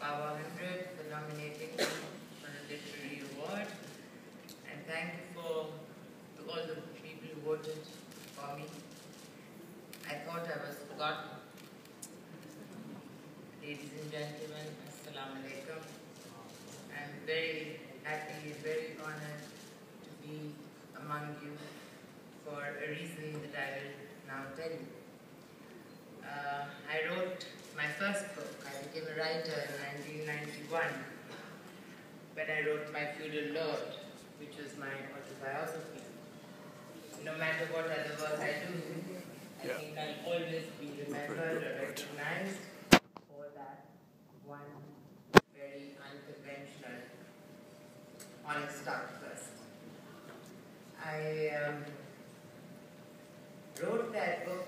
Power 100 for nominating me for the literary award. And thank you for to all the people who voted for me. I thought I was forgotten. Ladies and gentlemen, Assalamu alaikum. I'm very happy, very honored to be among you for a reason that I will now tell you. Uh, I wrote my first book. I became a writer in 1991 when I wrote My Feudal Lord, which was my autobiography. No matter what other work I do, I Yeah. think I'll always be remembered or recognized for that one very unconventional, honest start first. I um, wrote that book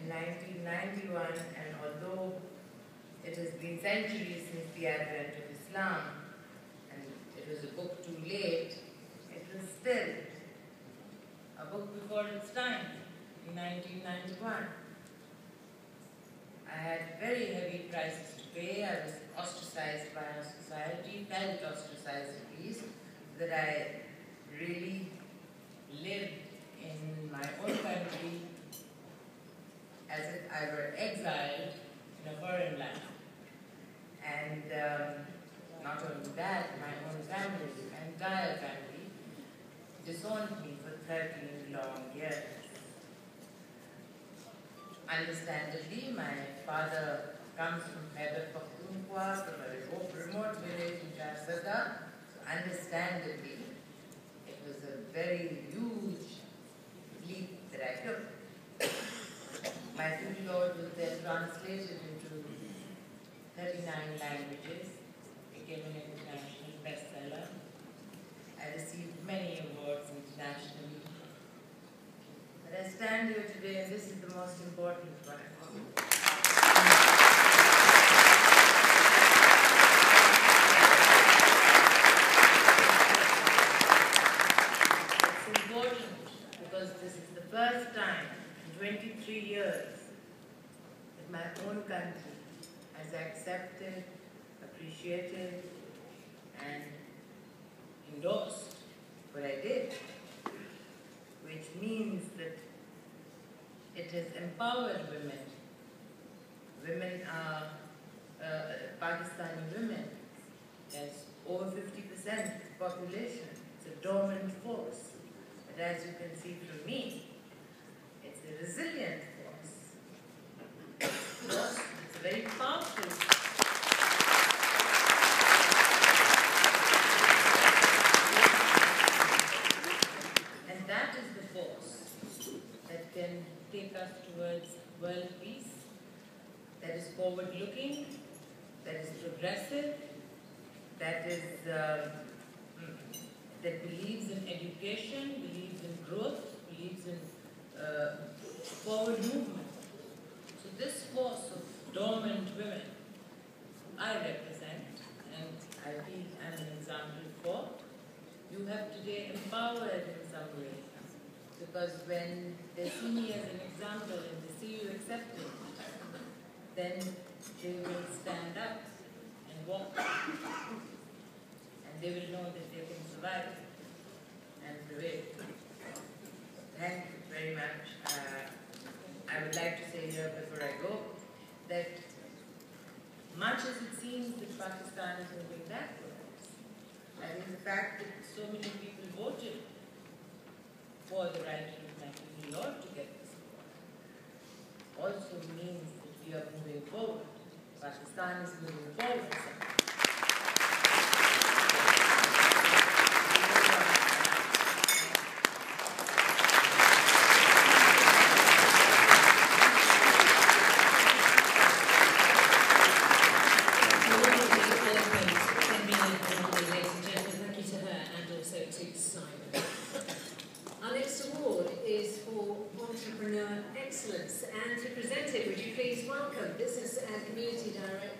in 1991, and although it has been centuries since the advent of Islam, and it was a book too late, it was still a book before its time in 1991. I had very heavy prices to pay. I was ostracized by our society, felt ostracized at least, that I really lived in my own country as if I were exiled in a foreign land. And um, not only that, my own family, my entire family, disowned me for 13 long years. Understandably, my father comes from Khyber from a remote, remote village in Charsadda. So understandably, it was a very huge leap that I took. My Feudal Lord was then translated into 39 languages, became an international bestseller. I received many awards internationally. But I stand here today, and this is the most important one. It's important because this is the first time in 23 years that my own country has accepted, appreciated, and endorsed what I did, which means that it has empowered women. Women are, uh, Pakistani women, has over 50% of the population. It's a dormant force. But as you can see from me, it's a resilient force. Force, It's a very powerful And that is the force that can take us towards world peace, that is forward looking, that is progressive, that is mm, that believes in education, believes in growth, believes in uh, forward movement. So this force of dormant women, I represent, and I feel I'm an example for. You have today empowered in some way, because when they see me as an example and they see you accepted, then they will stand up and walk and they will know that they can survive and prevail. Thank you very much. Uh, I would like to say here before I go that much as it seems that Pakistan is moving backwards, think the fact that so many people voted for the right of Natalie Lord to get this award also means that we are moving forward. Pakistan is moving forward. Thank you to her and also to Simon. Our next award is for It, would you please welcome Business and Community Director